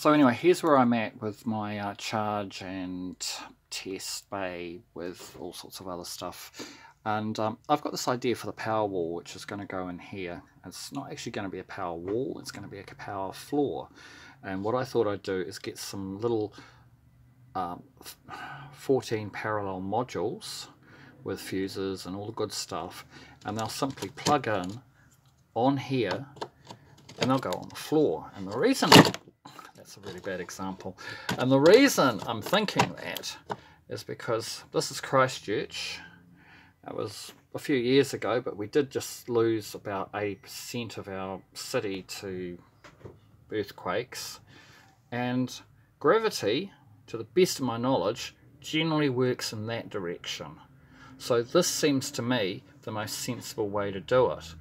So anyway, here's where I'm at with my uh, charge and test bay with all sorts of other stuff. And um, I've got this idea for the power wall, which is going to go in here. It's not actually going to be a power wall, it's going to be a power floor. And what I thought I'd do is get some little um, 14 parallel modules with fuses and all the good stuff. And they'll simply plug in on here and they'll go on the floor. And the reason that's a really bad example. And the reason I'm thinking that is because this is Christchurch. That was a few years ago, but we did just lose about 80% of our city to earthquakes. And gravity, to the best of my knowledge, generally works in that direction. So this seems to me the most sensible way to do it.